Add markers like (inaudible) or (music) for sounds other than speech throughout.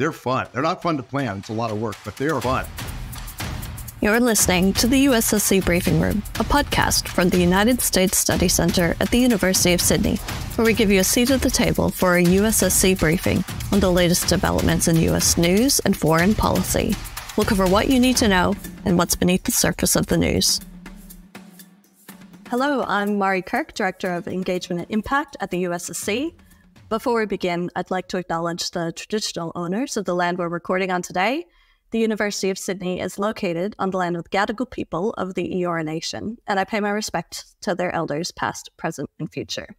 they're fun. They're not fun to plan. It's a lot of work, but they are fun. You're listening to the USSC Briefing Room, a podcast from the United States Studies Centre at the University of Sydney, where we give you a seat at the table for a USSC briefing on the latest developments in US news and foreign policy. We'll cover what you need to know and what's beneath the surface of the news. Hello, I'm Mari Kirk, Director of Engagement and Impact at the USSC. Before we begin, I'd like to acknowledge the traditional owners of the land we're recording on today. The University of Sydney is located on the land of the Gadigal people of the Eora Nation, and I pay my respect to their elders, past, present, and future.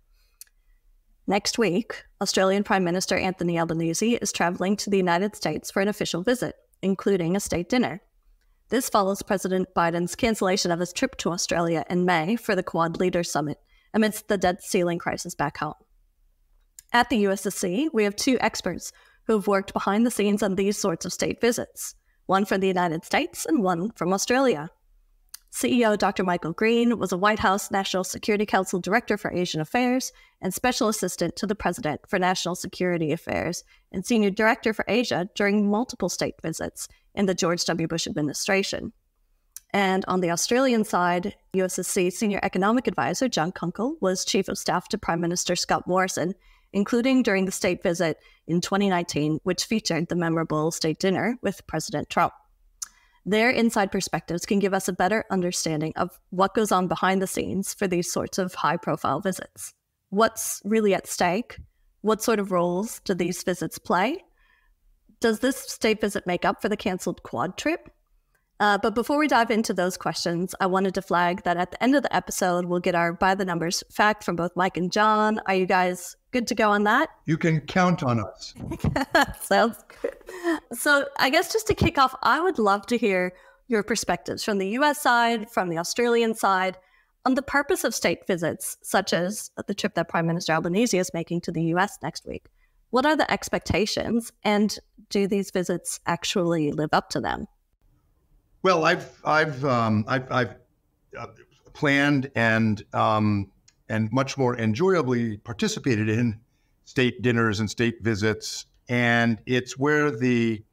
Next week, Australian Prime Minister Anthony Albanese is travelling to the United States for an official visit, including a state dinner. This follows President Biden's cancellation of his trip to Australia in May for the Quad Leaders Summit amidst the debt ceiling crisis back home. At the USSC, we have two experts who have worked behind the scenes on these sorts of state visits one from the United States and one from Australia. CEO Dr. Michael Green was a White House National Security Council Director for Asian Affairs and Special Assistant to the President for National Security Affairs and Senior Director for Asia during multiple state visits in the George W. Bush administration. And on the Australian side, USSC Senior Economic Advisor John Kunkel was Chief of Staff to Prime Minister Scott Morrison including during the state visit in 2019, which featured the memorable state dinner with President Trump. Their inside perspectives can give us a better understanding of what goes on behind the scenes for these sorts of high profile visits. What's really at stake? What sort of roles do these visits play? Does this state visit make up for the canceled quad trip? Uh, but before we dive into those questions, I wanted to flag that at the end of the episode, we'll get our by the numbers fact from both Mike and John. Are you guys good to go on that? You can count on us. (laughs) Sounds good. So, I guess just to kick off, I would love to hear your perspectives from the US side, from the Australian side, on the purpose of state visits, such as the trip that Prime Minister Albanese is making to the US next week. What are the expectations, and do these visits actually live up to them? Well, I've I've um, I've, I've uh, planned and um, and much more enjoyably participated in state dinners and state visits, and it's where the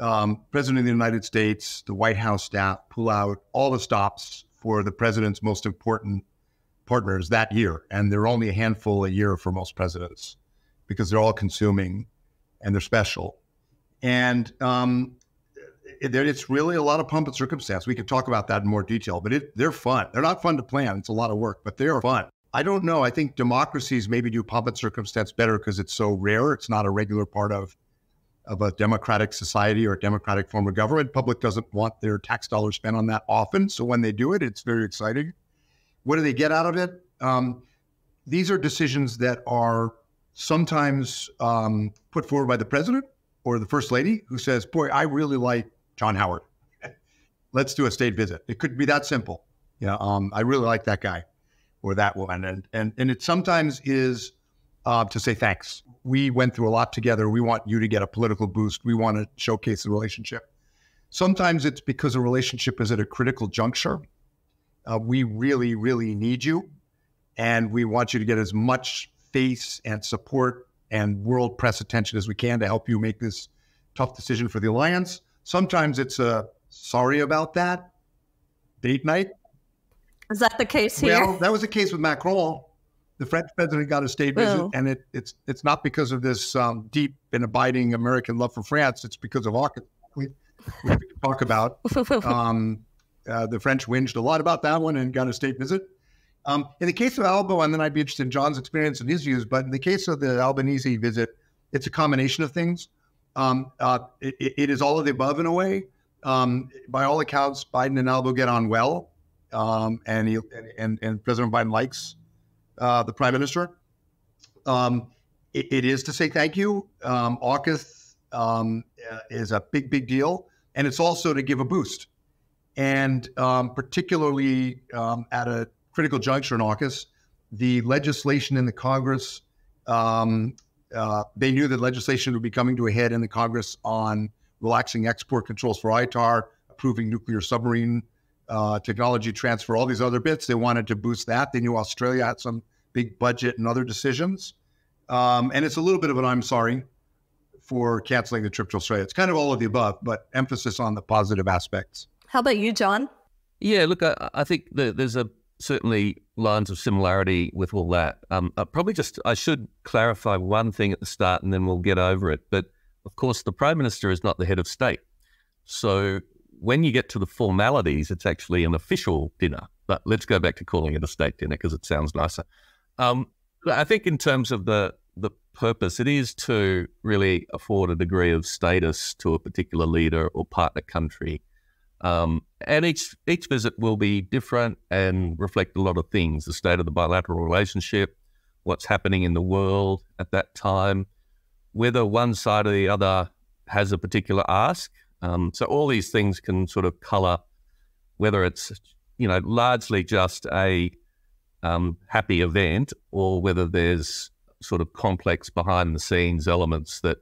um, President of the United States, the White House staff pull out all the stops for the president's most important partners that year, and there are only a handful a year for most presidents because they're all consuming and they're special. And um, it, it's really a lot of pump and circumstance. We could talk about that in more detail, but it, they're fun. They're not fun to plan. It's a lot of work, but they are fun. I don't know. I think democracies maybe do pump and circumstance better because it's so rare. It's not a regular part of of a democratic society or a democratic form of government. Public doesn't want their tax dollars spent on that often. So when they do it, it's very exciting. What do they get out of it? Um, these are decisions that are sometimes um, put forward by the president or the first lady who says, Boy, I really like John Howard. Let's do a state visit. It could be that simple. Yeah, um, I really like that guy or that woman, and and and it sometimes is uh, to say thanks. We went through a lot together. We want you to get a political boost. We want to showcase the relationship. Sometimes it's because a relationship is at a critical juncture. Uh, we really, really need you, and we want you to get as much face and support and world press attention as we can to help you make this tough decision for the alliance. Sometimes it's a sorry about that date night. Is that the case here? Well, that was the case with Macron. The French president got a state visit, and it, it's it's not because of this um, deep and abiding American love for France. It's because of AUKUS. We, we talk about. (laughs) Um, uh, the French whinged a lot about that one and got a state visit. Um, in the case of Albo, and then I'd be interested in John's experience and his views, but in the case of the Albanese visit, it's a combination of things. Um, uh, it, it is all of the above in a way. Um, by all accounts, Biden and Albo get on well, um, and, he, and, and President Biden likes uh, the prime minister. Um, it, it is to say thank you. Um, AUKUS um, is a big, big deal, and it's also to give a boost, and particularly at a critical juncture in AUKUS, the legislation in the Congress um, uh, they knew that legislation would be coming to a head in the Congress on relaxing export controls for ITAR, approving nuclear submarine uh, technology transfer, all these other bits. They wanted to boost that. They knew Australia had some big budget and other decisions. Um, and it's a little bit of an I'm sorry for canceling the trip to Australia. It's kind of all of the above, but emphasis on the positive aspects. How about you, John? Yeah, look, I, I think there's a certainly lines of similarity with all that. Um, probably just I should clarify one thing at the start, and then we'll get over it. But of course, the prime minister is not the head of state, so when you get to the formalities, it's actually an official dinner. But let's go back to calling it a state dinner because it sounds nicer. Um, I think in terms of the the purpose, it is to really afford a degree of status to a particular leader or partner country. Um, and each each visit will be different and reflect a lot of things: the state of the bilateral relationship, what's happening in the world at that time, whether one side or the other has a particular ask. Um, so all these things can sort of colour whether it's you know largely just a um, happy event or whether there's sort of complex behind the scenes elements that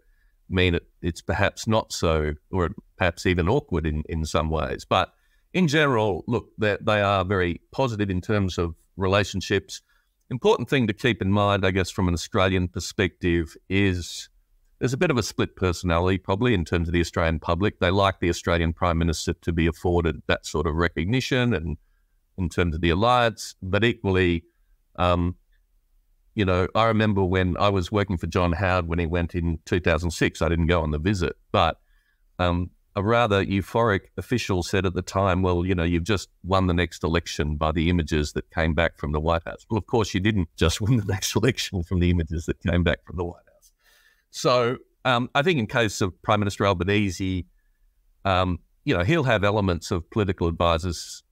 mean it, it's perhaps not so, or perhaps even awkward in, in some ways. But in general, look, they, they are very positive in terms of relationships. Important thing to keep in mind, I guess, from an Australian perspective is there's a bit of a split personality probably in terms of the Australian public. They like the Australian Prime Minister to be afforded that sort of recognition and in terms of the alliance, but equally, um, you know, I remember when I was working for John Howard when he went in 2006. I didn't go on the visit, but um, a rather euphoric official said at the time, "Well, you know, you've just won the next election by the images that came back from the White House." Well, of course, you didn't just (laughs) win the next election from the images that came back from the White House. So, um, I think in case of Prime Minister Albanese, um, you know, he'll have elements of political advisors,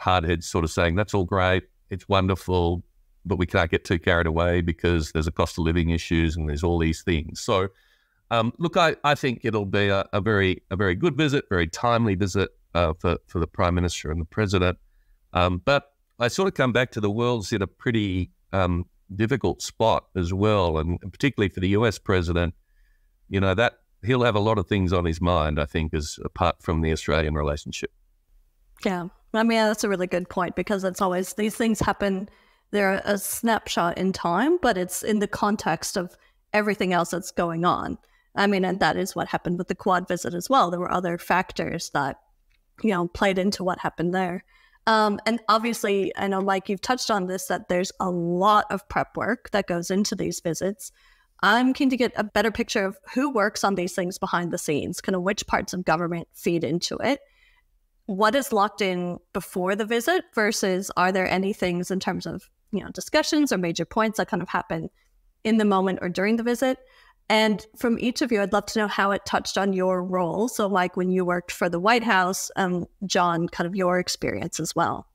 hardheads, sort of saying, "That's all great, it's wonderful." But we can't get too carried away because there's a cost of living issues and there's all these things. So, um, look, I, I think it'll be a, a, very a very good visit, very timely visit uh, for for the prime minister and the president. Um, but I sort of come back to the world's in a pretty um, difficult spot as well, and particularly for the U.S. president. You know that he'll have a lot of things on his mind. I think, as apart from the Australian relationship. Yeah, I mean that's a really good point because it's always these things happen they're a snapshot in time, but it's in the context of everything else that's going on. I mean, and that is what happened with the quad visit as well. There were other factors that, you know, played into what happened there. Um, and obviously, I know, Mike, you've touched on this that there's a lot of prep work that goes into these visits. I'm keen to get a better picture of who works on these things behind the scenes, kind of which parts of government feed into it what is locked in before the visit versus are there any things in terms of you know discussions or major points that kind of happen in the moment or during the visit. And from each of you i'd love to know how it touched on your role. So like when you worked for the white house um, john kind of your experience as well.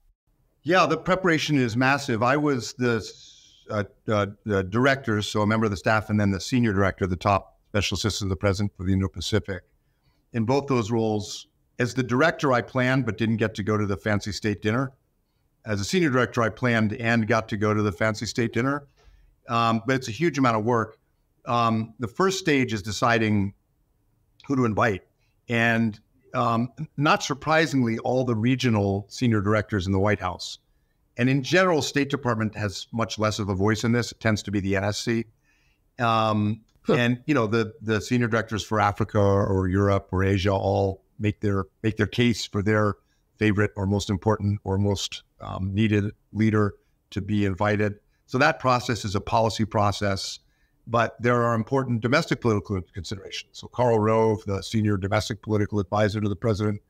Yeah the preparation is massive. I was the, uh, uh, the director so a member of the staff and then the senior director the top special assistant to the president for the indo-pacific. In both those roles as the director, I planned but didn't get to go to the fancy state dinner. As a senior director, I planned and got to go to the fancy state dinner. Um, but it's a huge amount of work. Um, the first stage is deciding who to invite. And um, not surprisingly, all the regional senior directors in the White House. And in general, State Department has much less of a voice in this. It tends to be the NSC. Um, and you know the the senior directors for Africa or Europe or Asia all make their make their case for their favorite or most important or most um, needed leader to be invited. So that process is a policy process, but there are important domestic political considerations. So Karl Rove, the senior domestic political advisor to the president,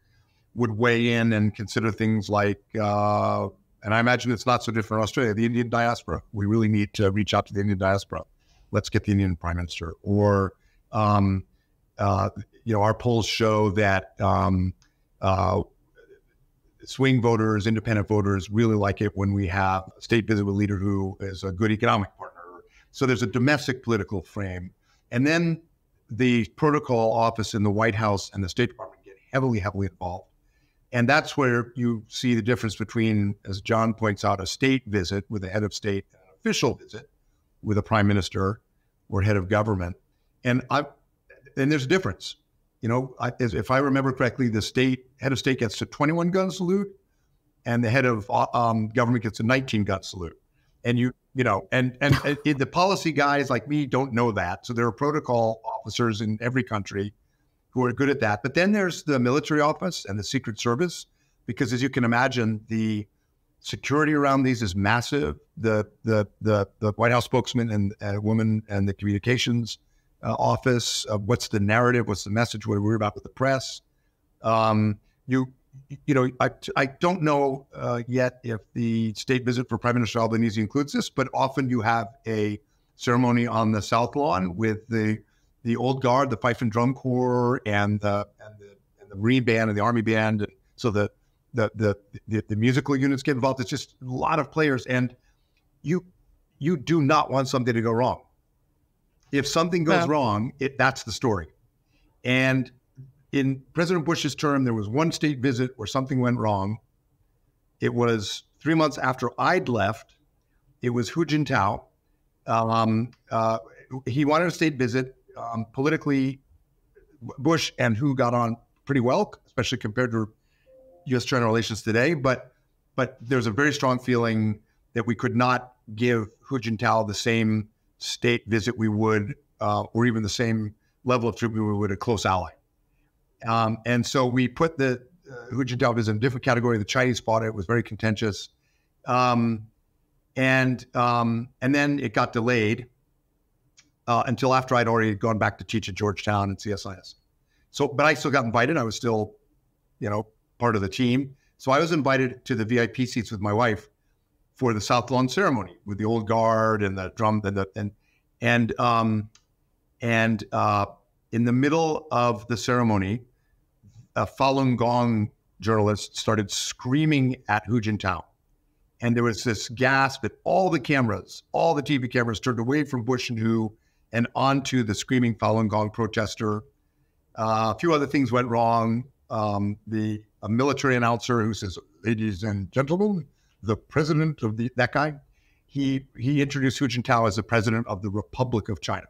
would weigh in and consider things like, uh, and I imagine it's not so different in Australia, the Indian diaspora. We really need to reach out to the Indian diaspora. Let's get the Indian prime minister. Or um, uh, you know, our polls show that um, uh, swing voters, independent voters really like it when we have a state visit with a leader who is a good economic partner. So there's a domestic political frame. And then the protocol office in the White House and the State Department get heavily, heavily involved. And that's where you see the difference between, as John points out, a state visit with a head of state an official visit with a prime minister or head of government. And I, and there's a difference. You know, I, if I remember correctly, the state head of state gets a 21 gun salute, and the head of uh, um, government gets a 19 gun salute. and you you know, and and, and the policy guys like me don't know that. So there are protocol officers in every country who are good at that. But then there's the military office and the Secret Service, because as you can imagine, the security around these is massive. The the the, the White House spokesman and uh, woman and the communications uh, office. Uh, what's the narrative? What's the message? What are we about with the press? Um, you you know, I, I don't know uh, yet if the state visit for Prime Minister Albanese includes this, but often you have a ceremony on the South Lawn with the the old guard, the fife and drum corps, and the and the, and the Marine band and the Army band, and so the the, the the the musical units get involved. It's just a lot of players, and you you do not want something to go wrong. If something goes wrong, it that's the story, and in President Bush's term, there was one state visit where something went wrong. It was three months after I'd left. It was Hu Jintao. Um, uh, he wanted a state visit. Um, politically, Bush and Hu got on pretty well, especially compared to U.S.-China relations today. But but there's a very strong feeling that we could not give Hu Jintao the same state visit we would, uh, or even the same level of treatment we would a close ally. Um, and so we put the uh, Hu Jintao in a different category. The Chinese fought it. It was very contentious. Um, and um, and then it got delayed uh, until after I'd already gone back to teach at Georgetown and CSIS. So, but I still got invited. I was still, you know, part of the team. So I was invited to the VIP seats with my wife for the South Lawn ceremony with the old guard and the drum and the and and um and uh, in the middle of the ceremony, a Falun Gong journalist started screaming at Hu Jintao. And there was this gasp that all the cameras, all the TV cameras turned away from Bush and Hu and onto the screaming Falun Gong protester. Uh, a few other things went wrong. Um, the a military announcer who says, "Ladies and gentlemen, the president of the that guy," he he introduced Hu Jintao as the president of the Republic of China.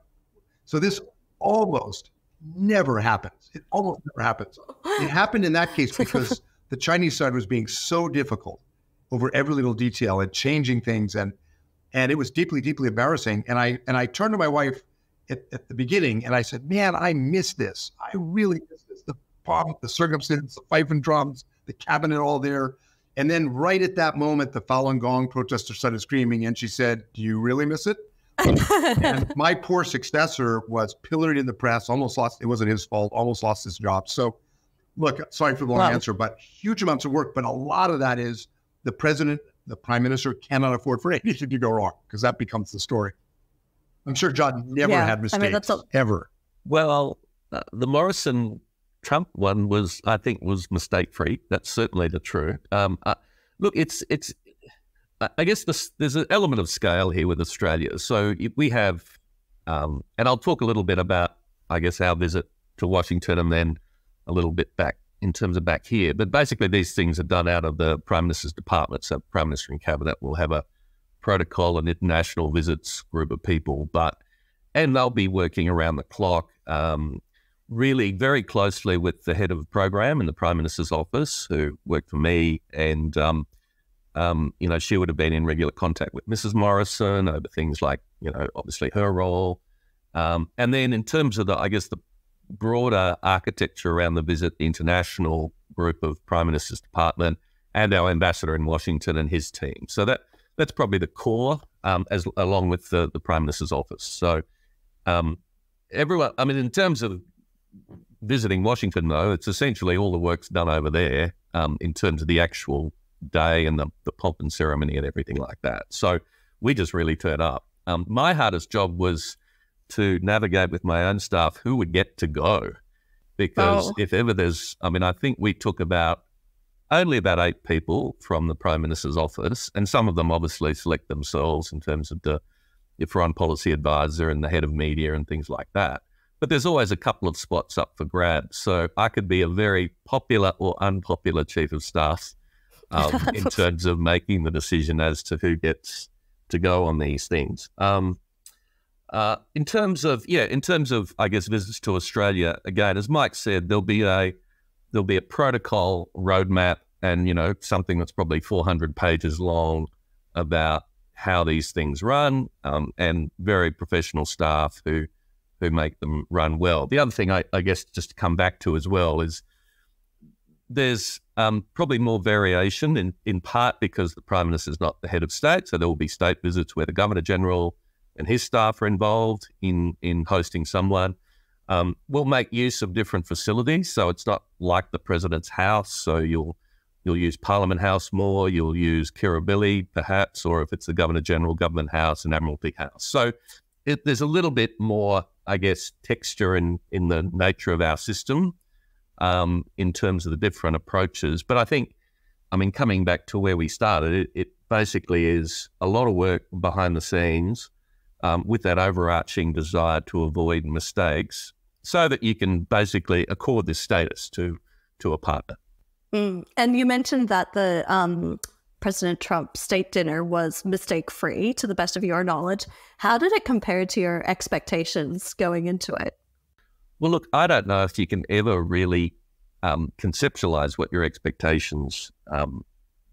So this almost never happens. It almost never happens. It happened in that case because (laughs) the Chinese side was being so difficult over every little detail and changing things and and it was deeply, deeply embarrassing. And I and I turned to my wife at, at the beginning and I said, Man, I miss this. I really miss this. The pomp, the circumstance, the fife and drums, the cabinet all there. And then right at that moment, the Falun Gong protester started screaming and she said, Do you really miss it? and (laughs) my poor successor was pilloried in the press, almost lost, it wasn't his fault, almost lost his job. So, look, sorry for the long wow. answer, but huge amounts of work. But a lot of that is the president, the prime minister cannot afford for anything to go wrong because that becomes the story. I'm sure John never yeah, had mistakes, I mean, that's a- ever. Well, uh, the Morrison Trump one was, I think, was mistake free. That's certainly the truth. Um, uh, look, it's it's I guess this, there's an element of scale here with Australia. So we have, um, and I'll talk a little bit about, I guess, our visit to Washington and then a little bit back in terms of back here. But basically, these things are done out of the Prime Minister's department. So, Prime Minister and Cabinet will have a protocol and international visits group of people, but and they'll be working around the clock, um, really very closely with the head of the program in the Prime Minister's office, who worked for me, and um, um, you know, she would have been in regular contact with Mrs. Morrison over things like, you know, obviously her role. Um, and then in terms of the, I guess, the broader architecture around the visit, the international group of Prime Minister's Department and our ambassador in Washington and his team. So that that's probably the core, um, as along with the, the Prime Minister's office. So um, everyone, I mean, in terms of visiting Washington, though, it's essentially all the work's done over there um, in terms of the actual day and the, the pomp and ceremony and everything like that. So we just really turned up. Um, my hardest job was to navigate with my own staff who would get to go. Because oh. if ever there's, I mean, I think we took about only about eight people from the Prime Minister's office, and some of them obviously select themselves in terms of the, the foreign policy advisor and the head of media and things like that. But there's always a couple of spots up for grabs. So I could be a very popular or unpopular chief of staff um, (laughs) in terms of making the decision as to who gets to go on these things. Um, uh, in terms of yeah, in terms of I guess visits to Australia, again, as Mike said, there'll be a there'll be a protocol roadmap, and you know something that's probably 400 pages long about how these things run, um, and very professional staff who who make them run well. The other thing I, I guess just to come back to as well is there's um, probably more variation in, in part because the Prime Minister is not the head of state. So there will be state visits where the Governor General and his staff are involved in, in hosting someone. Um, we'll make use of different facilities. So it's not like the President's house. So you'll you'll use Parliament House more, you'll use Kirribilli perhaps, or if it's the Governor General, Government House and Admiralty House. So it, there's a little bit more, I guess, texture in, in the nature of our system um, in terms of the different approaches. But I think, I mean, coming back to where we started, it, it basically is a lot of work behind the scenes um, with that overarching desire to avoid mistakes so that you can basically accord this status to, to a partner. Mm. And you mentioned that the um, President Trump's state dinner was mistake free, to the best of your knowledge. How did it compare to your expectations going into it? Well, look, I don't know if you can ever really um, conceptualize what your expectations um,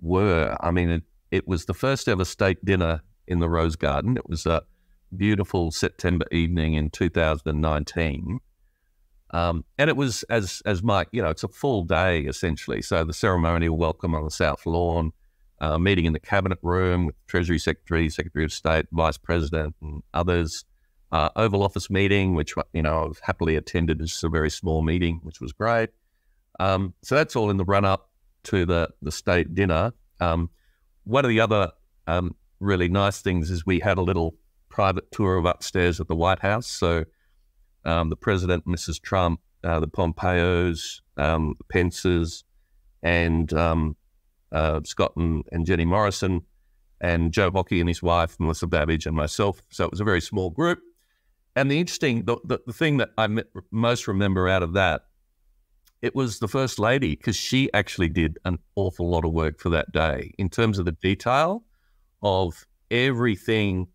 were. I mean, it, it was the first ever state dinner in the Rose Garden. It was a beautiful September evening in 2019. Um, and it was, as as Mike, you know, it's a full day essentially. So the ceremonial welcome on the South Lawn, uh, meeting in the cabinet room with Treasury Secretary, Secretary of State, Vice President, and others uh, Oval Office meeting, which you know I've happily attended. It's a very small meeting, which was great. Um, so that's all in the run up to the the state dinner. Um, one of the other um, really nice things is we had a little private tour of upstairs at the White House. So um, the president, Mrs. Trump, uh, the Pompeos, um, the Pences, and um, uh, Scott and, and Jenny Morrison, and Joe Hockey and his wife, Melissa Babbage, and myself. So it was a very small group. And the interesting, the, the, the thing that I most remember out of that, it was the First Lady, because she actually did an awful lot of work for that day in terms of the detail of everything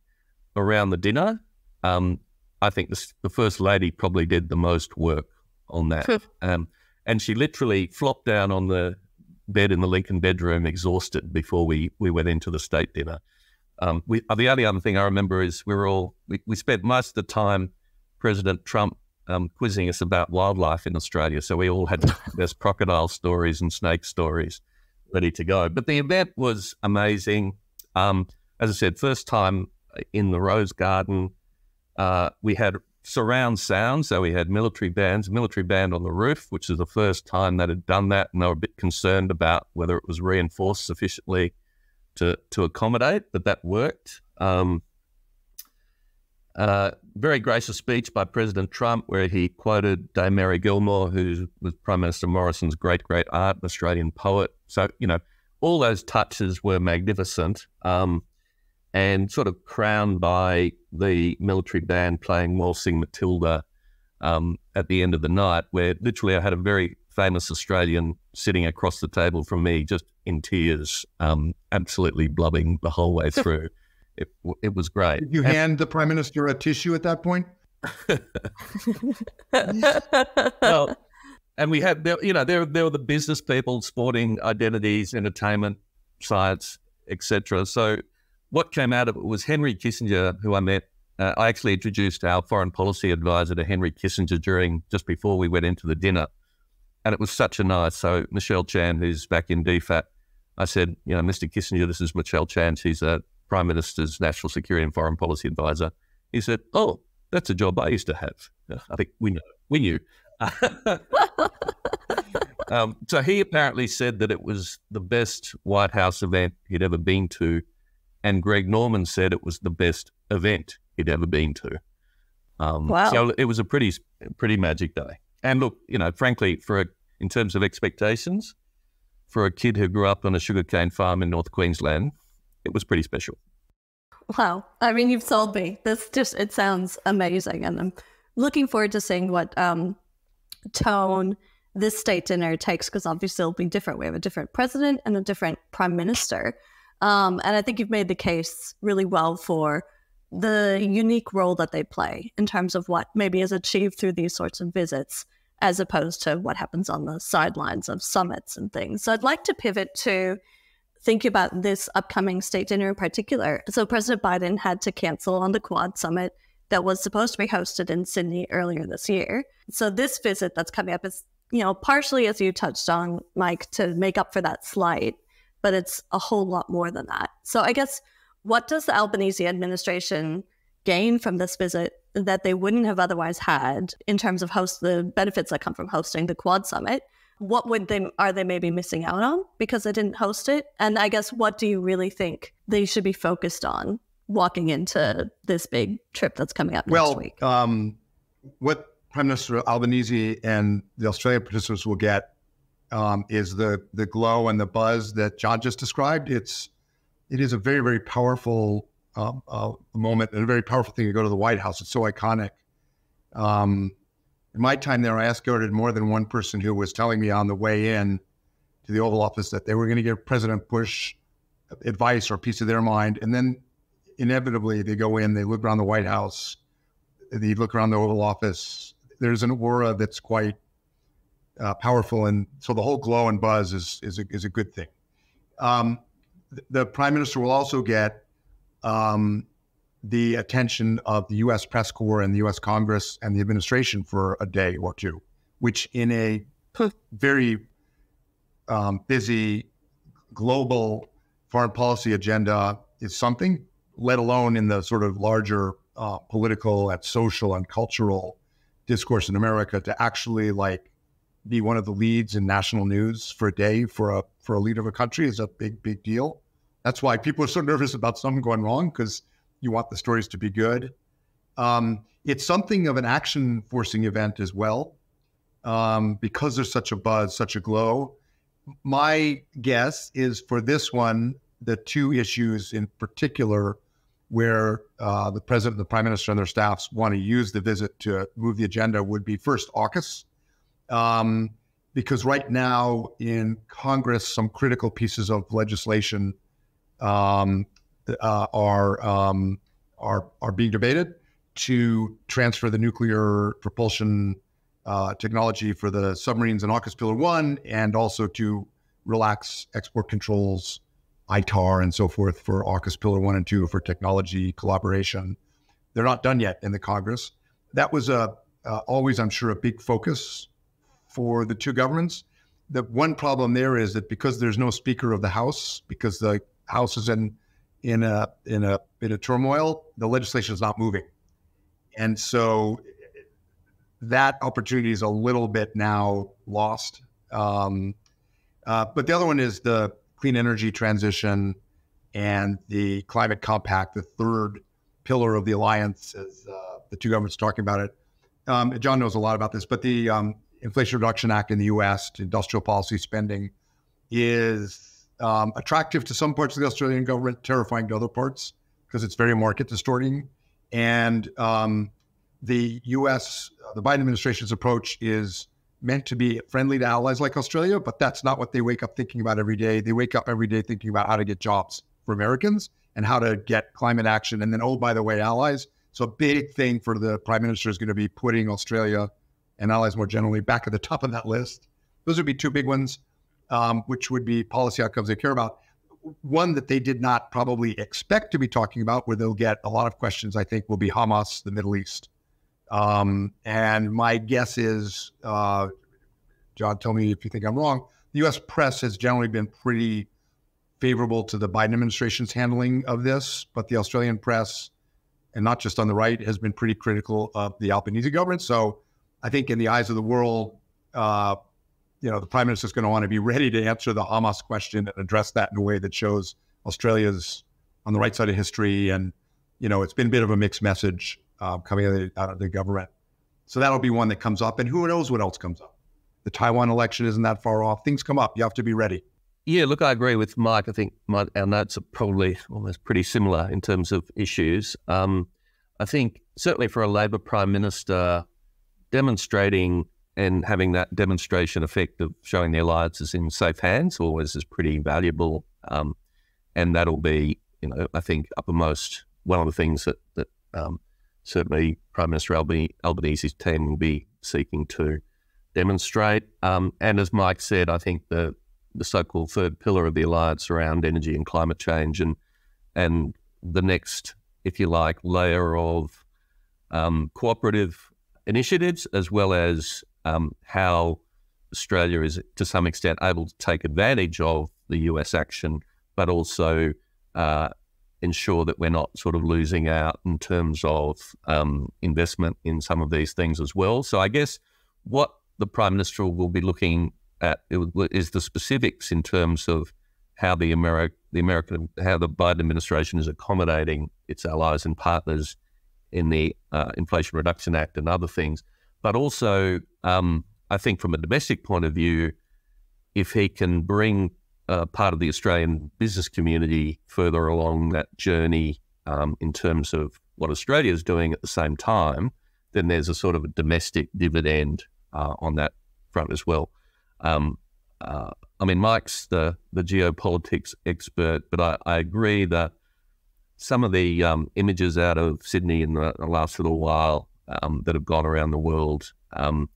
around the dinner. Um, I think the, the, First Lady probably did the most work on that. um, and she literally flopped down on the bed in the Lincoln bedroom, exhausted, before we, we went into the state dinner. Um, we, uh, the only other thing I remember is we were all we, we spent most of the time President Trump um, quizzing us about wildlife in Australia. So we all had (laughs) there's crocodile stories and snake stories ready to go. But the event was amazing. Um, as I said, first time in the Rose Garden. Uh, we had surround sound, so we had military bands, military band on the roof, which is the first time that had done that, and they were a bit concerned about whether it was reinforced sufficiently to to accommodate, but that worked. Um, uh, very gracious speech by President Trump, where he quoted Dame Mary Gilmore, who was Prime Minister Morrison's great great aunt, Australian poet. So you know, all those touches were magnificent, um, and sort of crowned by the military band playing Waltzing Matilda um, at the end of the night, where literally I had a very famous Australian sitting across the table from me, just in tears, um, absolutely blubbing the whole way (laughs) through. it, it was great. Did you and, hand the prime minister a tissue at that point? (laughs) (laughs) well, and we had, you know, there, there were the business people, sporting identities, entertainment, science, etc. So what came out of it was Henry Kissinger, who I met. Uh, I actually introduced our foreign policy advisor to Henry Kissinger during just before we went into the dinner and it was such a nice. So Michelle Chan, who's back in DFAT, I said, you know, Mr. Kissinger, this is Michelle Chan. She's a Prime Minister's National Security and Foreign Policy Advisor. He said, oh, that's a job I used to have. I think we know, we knew. (laughs) um, so he apparently said that it was the best White House event he'd ever been to, and Greg Norman said it was the best event he'd ever been to. Um, wow! So it was a pretty, pretty magic day. And look, you know, frankly, for a, in terms of expectations, for a kid who grew up on a sugarcane farm in North Queensland, it was pretty special. Wow. I mean, you've sold me. This just, it sounds amazing. And I'm looking forward to seeing what um, tone this state dinner takes, because obviously it'll be different. We have a different president and a different prime minister. Um, and I think you've made the case really well for the unique role that they play in terms of what maybe is achieved through these sorts of visits as opposed to what happens on the sidelines of summits and things. So I'd like to pivot to think about this upcoming state dinner in particular. So President Biden had to cancel on the Quad summit that was supposed to be hosted in Sydney earlier this year. So this visit that's coming up is, you know, partially as you touched on, Mike, to make up for that slight, but it's a whole lot more than that. So I guess what does the Albanese administration gain from this visit that they wouldn't have otherwise had in terms of host the benefits that come from hosting the Quad summit? What would they are they maybe missing out on because they didn't host it? And I guess what do you really think they should be focused on walking into this big trip that's coming up well, next week? Um, what Prime Minister Albanese and the Australian participants will get um, is the the glow and the buzz that John just described. It's it is a very very powerful um, uh, moment and a very powerful thing to go to the White House. It's so iconic. Um, in my time there, I escorted more than one person who was telling me on the way in to the Oval Office that they were going to give President Bush advice or a piece of their mind, and then inevitably they go in, they look around the White House, they look around the Oval Office. There's an aura that's quite uh, powerful, and so the whole glow and buzz is is a, is a good thing. Um, the prime minister will also get um, the attention of the U.S. press corps and the U.S. Congress and the administration for a day or two, which in a very um, busy global foreign policy agenda is something, let alone in the sort of larger uh, political and social and cultural discourse in America to actually like be one of the leads in national news for a day for a for a leader of a country is a big big deal. That's why people are so nervous about something going wrong because you want the stories to be good. Um, it's something of an action forcing event as well um, because there's such a buzz, such a glow. My guess is for this one, the two issues in particular where uh, the president, the prime minister, and their staffs want to use the visit to move the agenda would be first AUKUS. Um, because right now in Congress, some critical pieces of legislation um, uh, are um, are are being debated to transfer the nuclear propulsion uh, technology for the submarines in AUKUS Pillar One, and also to relax export controls, ITAR, and so forth for AUKUS Pillar One and Two for technology collaboration. They're not done yet in the Congress. That was a uh, always, I'm sure, a big focus for the two governments. The one problem there is that because there's no Speaker of the House, because the House is in in a in a bit of turmoil, the legislation is not moving, and so that opportunity is a little bit now lost. Um, uh, but the other one is the clean energy transition and the climate compact, the third pillar of the alliance, as uh, the two governments are talking about it. Um, John knows a lot about this, but the um, Inflation Reduction Act in the U.S. industrial policy spending is um, attractive to some parts of the Australian government, terrifying to other parts because it's very market distorting. And um, the U.S., uh, the Biden administration's approach is meant to be friendly to allies like Australia, but that's not what they wake up thinking about every day. They wake up every day thinking about how to get jobs for Americans and how to get climate action. And then, oh, by the way, allies. So, a big thing for the prime minister is going to be putting Australia and allies more generally back at the top of that list. Those would be two big ones um, which would be policy outcomes they care about. One that they did not probably expect to be talking about, where they'll get a lot of questions, I think, will be Hamas, the Middle East. Um, and my guess is, uh, John, tell me if you think I'm wrong. The U.S. press has generally been pretty favorable to the Biden administration's handling of this, but the Australian press, and not just on the right, has been pretty critical of the Albanese government. So I think, in the eyes of the world, uh, you know, the prime minister is going to want to be ready to answer the Hamas question and address that in a way that shows Australia's on the right side of history. And, you know, it's been a bit of a mixed message uh, coming out of, the, out of the government. So that'll be one that comes up. And who knows what else comes up? The Taiwan election isn't that far off. Things come up. You have to be ready. Yeah, look, I agree with Mike. I think my, our notes are probably almost pretty similar in terms of issues. Um, I think certainly for a Labor Prime Minister, demonstrating and having that demonstration effect of showing the alliance is in safe hands always is pretty valuable. Um, and that'll be, you know, I think uppermost one of the things that that um, certainly Prime Minister Albanese, Albanese's team will be seeking to demonstrate. Um, and as Mike said, I think the the so-called third pillar of the alliance around energy and climate change, and and the next, if you like, layer of um, cooperative initiatives, as well as um, how Australia is to some extent able to take advantage of the US action, but also uh, ensure that we're not sort of losing out in terms of um, investment in some of these things as well. So I guess what the Prime Minister will be looking at is the specifics in terms of how the, Ameri- the American, how the Biden administration is accommodating its allies and partners in the uh, Inflation Reduction Act and other things. But also, um, I think from a domestic point of view, if he can bring uh, part of the Australian business community further along that journey um, in terms of what Australia is doing at the same time, then there's a sort of a domestic dividend uh, on that front as well. Um, uh, I mean, Mike's the, the geopolitics expert, but I, I agree that some of the um, images out of Sydney in the, the last little while um, that have gone around the world um,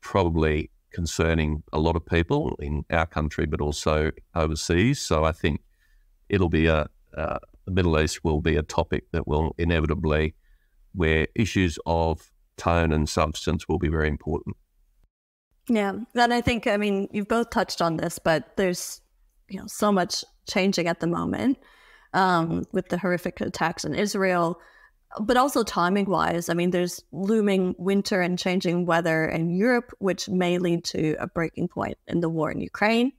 probably concerning a lot of people in our country, but also overseas. So I think it'll be a uh, the Middle East will be a topic that will inevitably, where issues of tone and substance will be very important. Yeah, and I think I mean you've both touched on this, but there's you know so much changing at the moment um, with the horrific attacks in Israel, but also timing wise. I mean, there's looming winter and changing weather in Europe, which may lead to a breaking point in the war in Ukraine.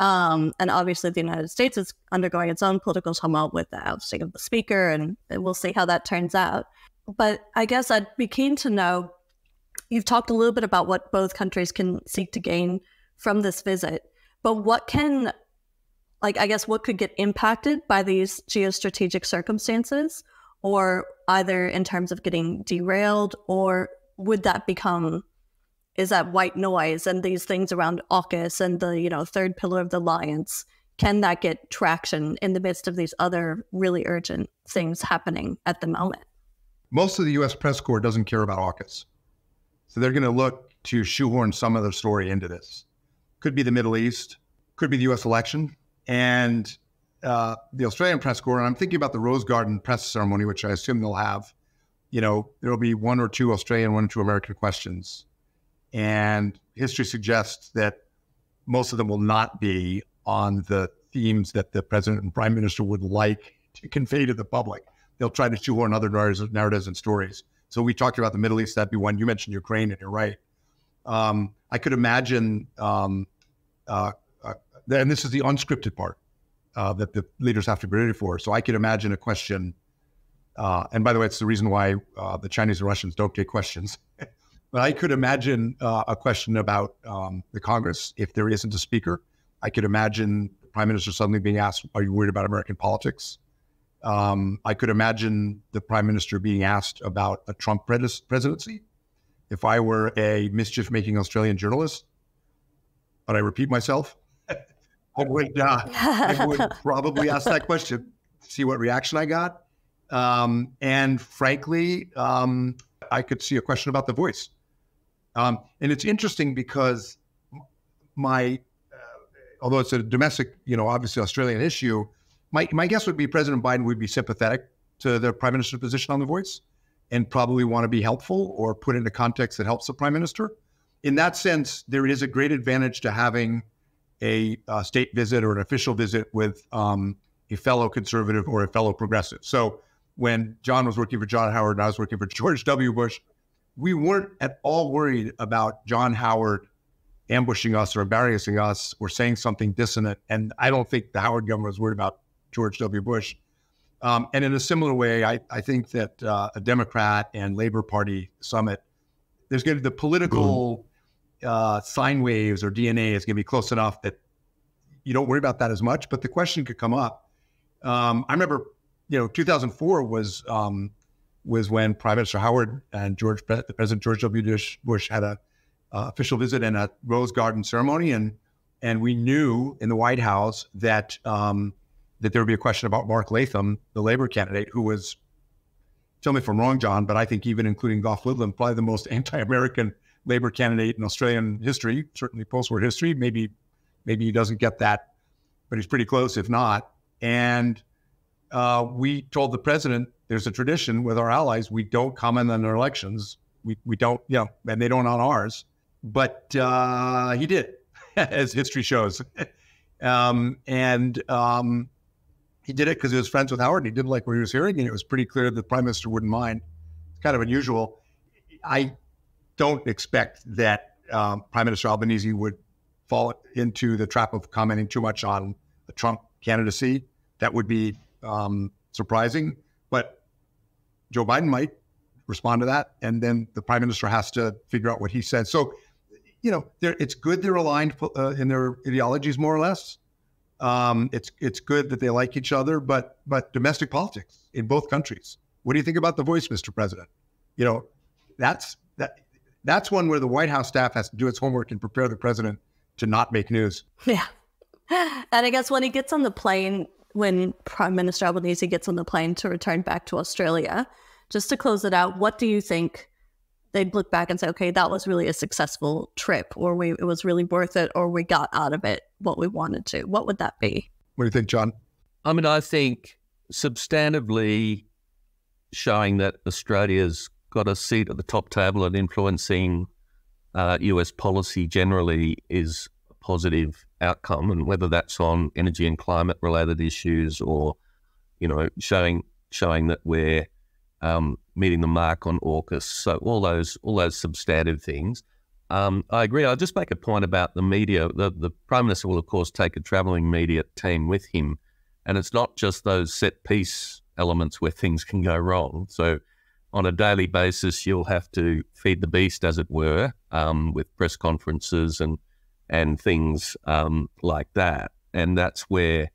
Um, and obviously, the United States is undergoing its own political tumult with the ousting of the speaker, and we'll see how that turns out. But I guess I'd be keen to know you've talked a little bit about what both countries can seek to gain from this visit, but what can like I guess what could get impacted by these geostrategic circumstances, or either in terms of getting derailed, or would that become is that white noise and these things around AUKUS and the you know third pillar of the alliance? Can that get traction in the midst of these other really urgent things happening at the moment? Most of the U.S. press corps doesn't care about AUKUS, so they're going to look to shoehorn some other story into this. Could be the Middle East, could be the U.S. election, and uh, the Australian press corps, and I'm thinking about the Rose Garden press ceremony, which I assume they'll have. You know, there'll be one or two Australian, one or two American questions, and history suggests that most of them will not be on the themes that the president and prime minister would like to convey to the public. They'll try to shoehorn other narratives and stories. So we talked about the Middle East. That'd be one. You mentioned Ukraine, and you're right. Um, I could imagine um, uh, and this is the unscripted part uh, that the leaders have to be ready for. So I could imagine a question. Uh, and by the way, it's the reason why uh, the Chinese and Russians don't get questions. (laughs) but I could imagine uh, a question about um, the Congress if there isn't a speaker. I could imagine the prime minister suddenly being asked, "Are you worried about American politics?" Um, I could imagine the prime minister being asked about a Trump presidency. If I were a mischief-making Australian journalist, but I repeat myself, I would, uh, I would (laughs) probably ask that question, see what reaction I got. Um, and frankly, um, I could see a question about the voice. Um, and it's interesting because my, uh, although it's a domestic, you know, obviously Australian issue, my, my guess would be President Biden would be sympathetic to the prime minister's position on the voice and probably want to be helpful or put into context that helps the prime minister. In that sense, there is a great advantage to having a, a state visit or an official visit with um, a fellow conservative or a fellow progressive. So when John was working for John Howard and I was working for (laughs) George W. Bush, we weren't at all worried about John Howard ambushing us or embarrassing us or saying something dissonant. And I don't think the Howard government was worried about George W. Bush. Um, and in a similar way, I, I think that uh, a Democrat and Labor Party summit, there's going to be the political uh, sine waves or DNA is going to be close enough that you don't worry about that as much. But the question could come up. Um, I remember, you know, 2004 was um, was when Prime Minister Howard and George the President George W. Bush, had a uh, official visit and a Rose Garden ceremony, and and we knew in the White House that um, that there would be a question about Mark Latham, the Labor candidate, who was. Tell me if I'm wrong, John, but I think even including Gough Whitlam, probably the most (laughs) anti-American Labor candidate in Australian history, certainly post-war history, maybe Maybe he doesn't get that, but he's pretty close, if not. And uh, we told the president there's a tradition with our allies. We don't comment on their elections. We, we don't, you know, and they don't on ours. But uh, he did, (laughs) as history shows. (laughs) um, and um, he did it because he was friends with Howard and he didn't like what he was hearing. And it was pretty clear that the prime minister wouldn't mind. It's kind of unusual. I don't expect that um, Prime Minister Albanese would fall into the trap of commenting too much on the Trump candidacy. That would be um, surprising, but Joe Biden might respond to that, and then the prime minister has to figure out what he said. So, you know, it's good they're aligned uh, in their ideologies more or less. Um, it's it's good that they like each other, but but domestic politics in both countries. What do you think about the voice, Mr. President? You know, that's that that's one where the White House staff has to do its homework and prepare the president to not make news. Yeah. (laughs) And I guess when he gets on the plane, when Prime Minister Albanese gets on the plane to return back to Australia, just to close it out, what do you think they'd look back and say, okay, that was really a successful trip, or we it was really worth it, or we got out of it what we wanted to? What would that be? What do you think, John? I mean, I think substantively showing that Australia's got a seat at the top table and influencing uh, US policy generally is a positive outcome, and whether that's on energy and climate related issues or, you know, showing showing that we're um, meeting the mark on AUKUS. So all those all those substantive things. Um, I agree. I'll just make a point about the media. The, the Prime Minister will, of course, take a travelling media team with him. And it's not just those set piece elements where things can go wrong. So on a daily basis, you'll have to feed the beast, as it were, um, with press conferences and and things um, like that. And that's where,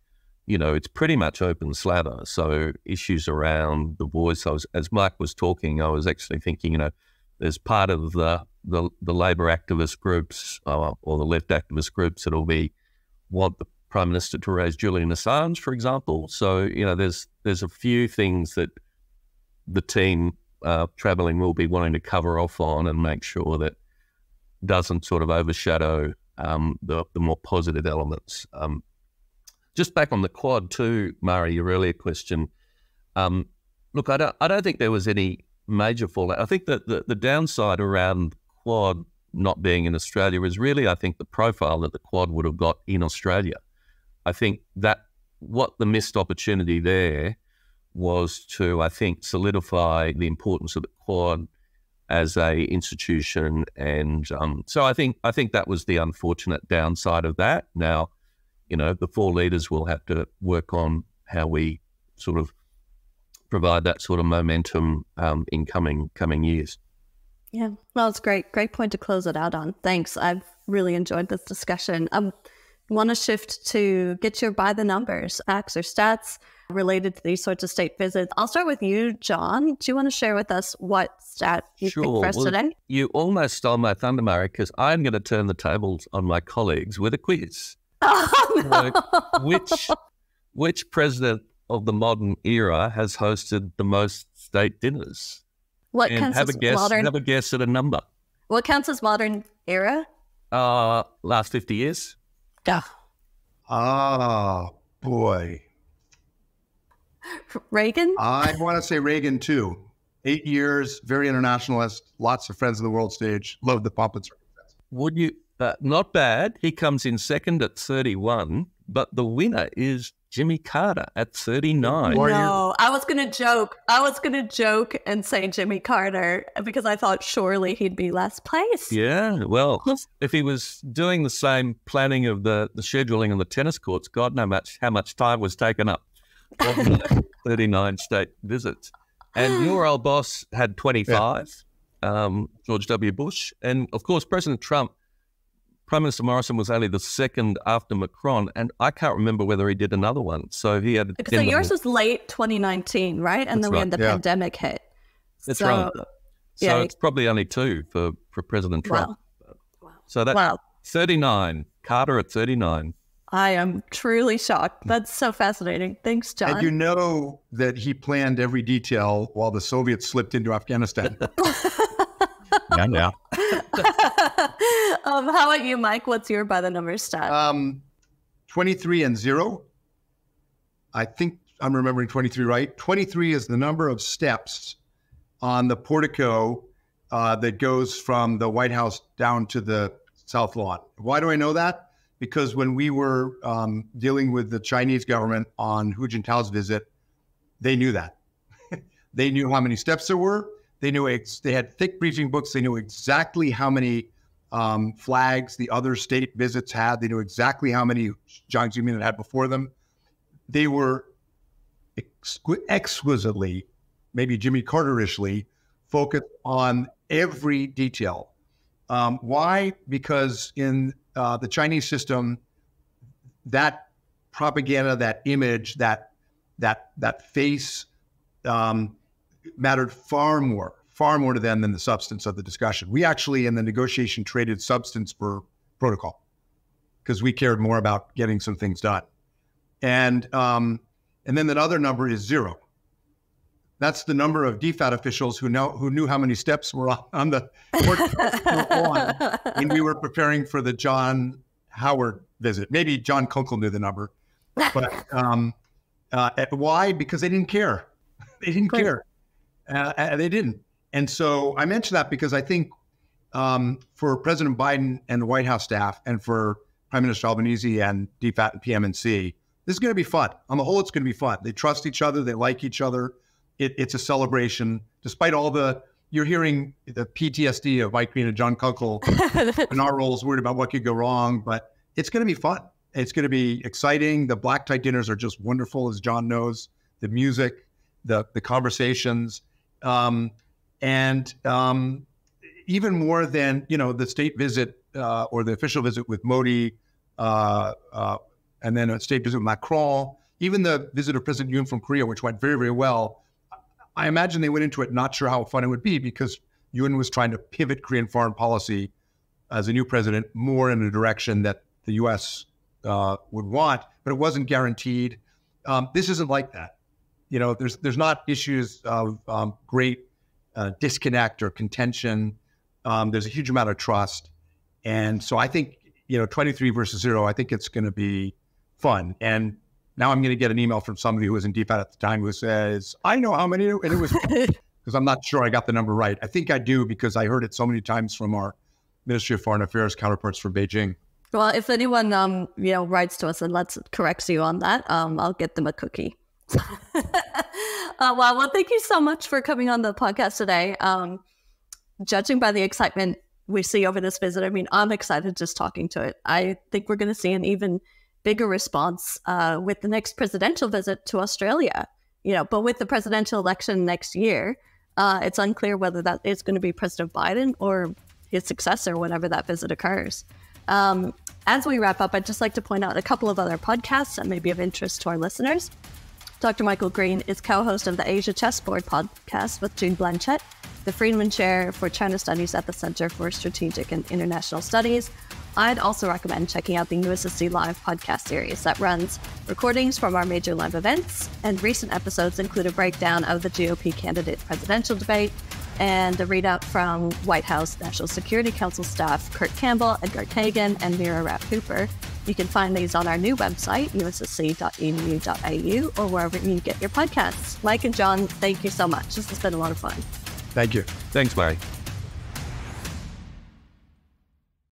you know, it's pretty much open slather. So issues around the voice. I was, as Mike was talking, I was actually thinking, you know, there's part of the the, the labor activist groups uh, or the left activist groups that'll be want the prime minister to raise Julian Assange, for example. So you know, there's there's a few things that the team uh, traveling will be wanting to cover off on and make sure that doesn't sort of overshadow um, the, the, more positive elements. Um, just back on the quad too, Murray, your earlier question. Um, look, I don't, I don't think there was any major fallout. I think that the, the downside around the quad not being in Australia is really, I think, the profile that the quad would have got in Australia. I think that what the missed opportunity there was to, I think, solidify the importance of the Quad as a institution, and um, so I think I think that was the unfortunate downside of that. Now, you know, the four leaders will have to work on how we sort of provide that sort of momentum um, in coming coming years. Yeah, well, it's great. Great point to close it out on. Thanks. I've really enjoyed this discussion. I want to shift to get your by the numbers, facts or stats related to these sorts of state visits. I'll start with you, John. Do you want to share with us what stat you sure. picked for us well, today? You almost stole my thunder, Murray, because I'm going to turn the tables on my colleagues with a quiz. (laughs) Oh, no. which which president of the modern era has hosted the most state dinners? What and counts have as a guess, modern? Have a guess at a number. What counts as modern era? Uh, last fifty years. Yeah. Oh boy. Reagan? I want to say Reagan too. Eight years, very internationalist, lots of friends of the world stage. Loved the pomp and circumstance. Would you? Uh, not bad. He comes in second at 31, but the winner is Jimmy Carter at 39. No, I was going to joke. I was going to joke and say Jimmy Carter because I thought surely he'd be last place. Yeah, well, if he was doing the same planning of the, the scheduling of the tennis courts, God knows much, how much time was taken up (laughs) 39 state visits. And (gasps) your old boss had 25, yeah. um, George W. Bush. And of course, President Trump, Prime Minister Morrison was only the second after Macron. And I can't remember whether he did another one. So he had. So yours was late 2019, right? And That's then we right. had the yeah. pandemic hit. That's so, right. So yeah. it's probably only two for, for President Trump. Wow. wow. So that's wow. 39. Carter at 39. I am truly shocked. That's so fascinating. Thanks, John. And you know that he planned every detail while the Soviets slipped into Afghanistan. (laughs) yeah, yeah. (laughs) um, how about you, Mike? What's your by the numbers stat? Um, 23 and zero. I think I'm remembering 23 right. 23 is the number of steps on the portico uh, that goes from the White House down to the South Lawn. Why do I know that? Because when we were um, dealing with the Chinese government on Hu Jintao's visit, they knew that. (laughs) they knew how many steps there were. They knew ex- they had thick briefing books. They knew exactly how many um, flags the other state visits had. They knew exactly how many Jiang Zemin had had before them. They were exqu- exquisitely, maybe Jimmy Carterishly, focused on every detail. Um, why? Because in uh, the Chinese system, that propaganda, that image, that that that face um, mattered far more, far more to them than the substance of the discussion. We actually, in the negotiation, traded substance for protocol because we cared more about getting some things done. And um, and then that other number is zero. That's the number of DFAT officials who know who knew how many steps were on, on the court (laughs) when we were preparing for the John Howard visit. Maybe John Kunkel knew the number, but um, uh, why? Because they didn't care. (laughs) They didn't right. care. Uh, they didn't. And so I mention that because I think um, for President Biden and the White House staff, and for Prime Minister Albanese and DFAT and PM&C, this is going to be fun. On the whole, it's going to be fun. They trust each other. They like each other it, it's a celebration, despite all the you're hearing the PTSD of Mike Green and John Kunkel (laughs) and our roles worried about what could go wrong, but it's going to be fun. It's going to be exciting. The black tie dinners are just wonderful, as John knows. The music, the the conversations, um, and um, even more than you know the state visit uh, or the official visit with Modi, uh, uh, and then a state visit with Macron. Even the visit of President Yoon from Korea, which went very very well I imagine they went into it not sure how fun it would be because Yoon was trying to pivot Korean foreign policy as a new president more in a direction that the U.S. Uh, would want, but it wasn't guaranteed. Um, this isn't like that. You know, there's there's not issues of um, great uh, disconnect or contention. Um, there's a huge amount of trust, and so I think you know, 23 versus zero. I think it's going to be fun. And now I'm going to get an email from somebody who was in DFAT at the time who says, I know how many, and it was (laughs) because I'm not sure I got the number right. I think I do because I heard it so many times from our Ministry of Foreign Affairs counterparts from Beijing. Well, if anyone, um, you know, writes to us and let's corrects you on that, um, I'll get them a cookie. (laughs) uh, well, well, thank you so much for coming on the podcast today. Um, judging by the excitement we see over this visit, I mean, I'm excited just talking to it. I think we're going to see an even bigger response uh, with the next presidential visit to Australia. You know, but with the presidential election next year, uh, it's unclear whether that is going to be President Biden or his successor whenever that visit occurs. Um, as we wrap up, I'd just like to point out a couple of other podcasts that may be of interest to our listeners. Dr. Michael Green is co host of the Asia Chessboard podcast with Jude Blanchette, the Freeman Chair for China Studies at the Center for Strategic and International Studies, I'd also recommend checking out the USSC Live podcast series that runs recordings from our major live events, and recent episodes include a breakdown of the GOP candidate presidential debate and a readout from White House National Security Council staff Kurt Campbell, Edgar Kagan, and Mira Rapp Hooper. You can find these on our new website, ussc.edu.au, or wherever you get your podcasts. Mike and John, thank you so much. This has been a lot of fun. Thank you. Thanks, Murray.